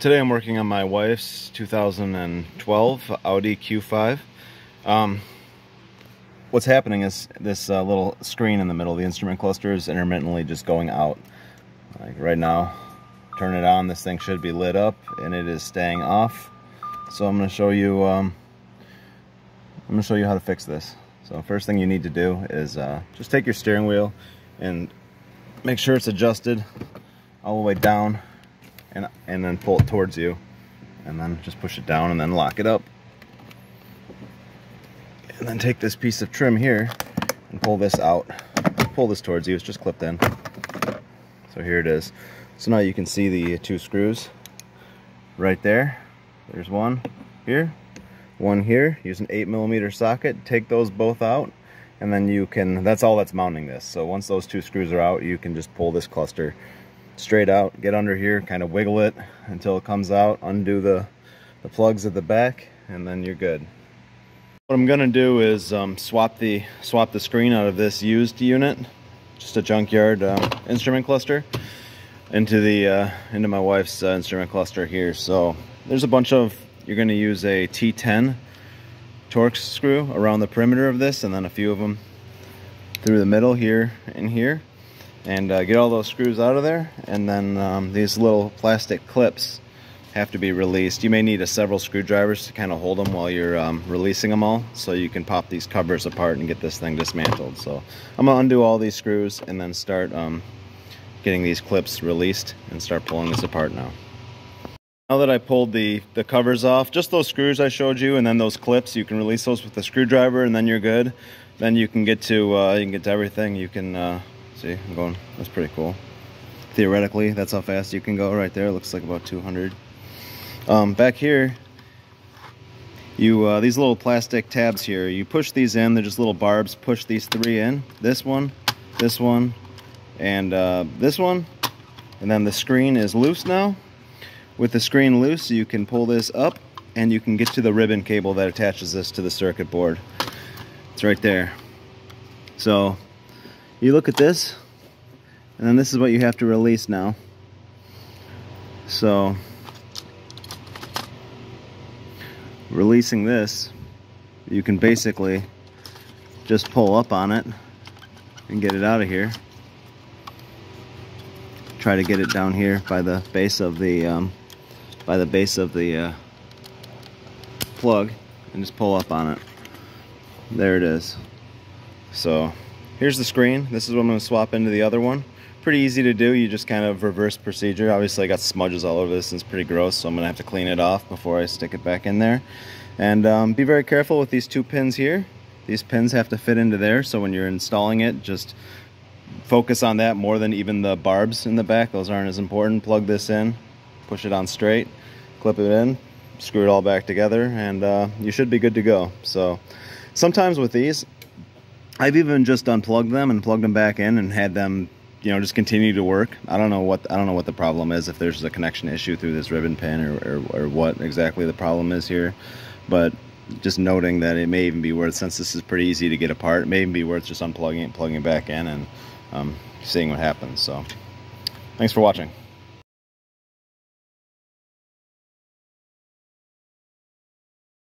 Today I'm working on my wife's 2012 Audi Q5. Um, what's happening is this uh, little screen in the middle of the instrument cluster is intermittently just going out. Like right now, turn it on, this thing should be lit up and it is staying off. So I'm going to show you um, I'm to show you how to fix this. So first thing you need to do is uh, just take your steering wheel and make sure it's adjusted all the way down and, and then pull it towards you and then just push it down and then lock it up. And then take this piece of trim here and pull this out. Pull this towards you, it's just clipped in. So here it is. So now you can see the two screws right there. There's one here, one here. Use an eight millimeter socket. Take those both out and then you can, that's all that's mounting this. So once those two screws are out, you can just pull this cluster straight out, get under here, kind of wiggle it until it comes out, undo the, the plugs at the back, and then you're good. What I'm gonna do is um, swap the swap the screen out of this used unit, just a junkyard um, instrument cluster, into the uh, into my wife's uh, instrument cluster here. So there's a bunch of you're gonna use a T10 Torx screw around the perimeter of this, and then a few of them through the middle here and here and uh, get all those screws out of there and then um, these little plastic clips have to be released. You may need a several screwdrivers to kind of hold them while you're um, releasing them all so you can pop these covers apart and get this thing dismantled. So I'm gonna undo all these screws and then start um, getting these clips released and start pulling this apart now. Now that I pulled the the covers off just those screws I showed you and then those clips you can release those with a screwdriver and then you're good. Then you can get to uh, you can get to everything. You can uh, See, I'm going, that's pretty cool. Theoretically, that's how fast you can go right there. It looks like about 200. Um, back here, you uh, these little plastic tabs here, you push these in, they're just little barbs. Push these three in. This one, this one, and uh, this one. And then the screen is loose now. With the screen loose, you can pull this up and you can get to the ribbon cable that attaches this to the circuit board. It's right there. So you look at this and then this is what you have to release now. So releasing this you can basically just pull up on it and get it out of here. Try to get it down here by the base of the um, by the base of the uh, plug and just pull up on it. There it is. So Here's the screen. This is what I'm to swap into the other one. Pretty easy to do. You just kind of reverse procedure. Obviously, I got smudges all over this and it's pretty gross, so I'm going to have to clean it off before I stick it back in there. And um, be very careful with these two pins here. These pins have to fit into there, so when you're installing it, just focus on that more than even the barbs in the back. Those aren't as important. Plug this in, push it on straight, clip it in, screw it all back together, and uh, you should be good to go. So sometimes with these, I've even just unplugged them and plugged them back in and had them, you know, just continue to work. I don't know what I don't know what the problem is if there's a connection issue through this ribbon pin or, or, or what exactly the problem is here, but just noting that it may even be worth since this is pretty easy to get apart, it may even be worth just unplugging it, plugging it back in, and um, seeing what happens. So, thanks for watching.